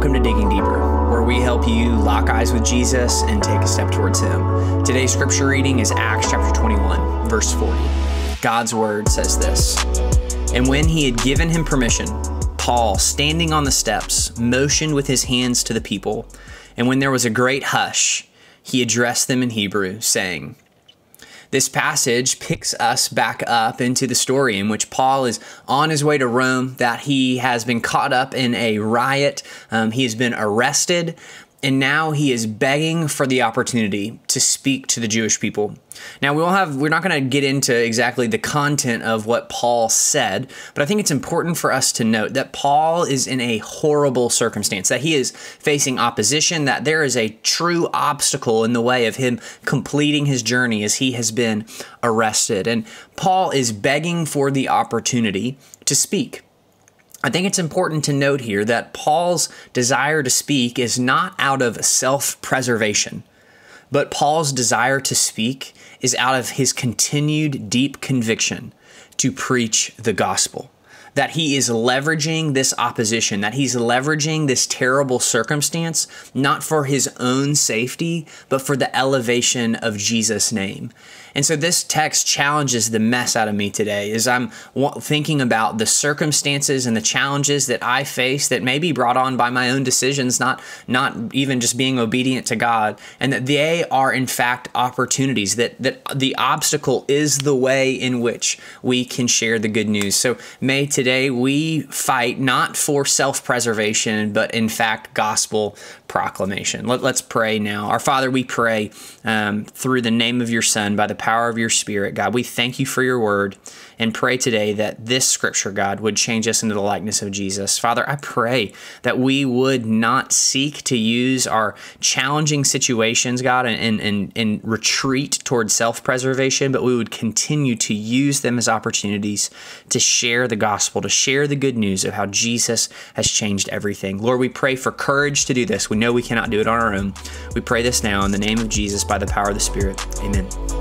Welcome to Digging Deeper, where we help you lock eyes with Jesus and take a step towards Him. Today's scripture reading is Acts chapter 21, verse 40. God's word says this And when he had given him permission, Paul, standing on the steps, motioned with his hands to the people. And when there was a great hush, he addressed them in Hebrew, saying, this passage picks us back up into the story in which Paul is on his way to Rome, that he has been caught up in a riot. Um, he has been arrested and now he is begging for the opportunity to speak to the Jewish people. Now we'll have we're not going to get into exactly the content of what Paul said, but I think it's important for us to note that Paul is in a horrible circumstance, that he is facing opposition, that there is a true obstacle in the way of him completing his journey as he has been arrested. And Paul is begging for the opportunity to speak. I think it's important to note here that Paul's desire to speak is not out of self preservation, but Paul's desire to speak is out of his continued deep conviction to preach the gospel. That he is leveraging this opposition, that he's leveraging this terrible circumstance, not for his own safety, but for the elevation of Jesus' name. And so this text challenges the mess out of me today as I'm thinking about the circumstances and the challenges that I face that may be brought on by my own decisions, not, not even just being obedient to God, and that they are in fact opportunities, that, that the obstacle is the way in which we can share the good news. So may today we fight not for self preservation, but in fact gospel proclamation. Let, us pray now. Our Father, we pray um, through the name of your Son by the power of your Spirit. God, we thank you for your word and pray today that this scripture, God, would change us into the likeness of Jesus. Father, I pray that we would not seek to use our challenging situations, God, and, and, and retreat towards self preservation, but we would continue to use them as opportunities to share the gospel, to share the good news of how Jesus has changed everything. Lord, we pray for courage to do this. We know we cannot do it on our own. We pray this now in the name of Jesus by the power of the Spirit. Amen.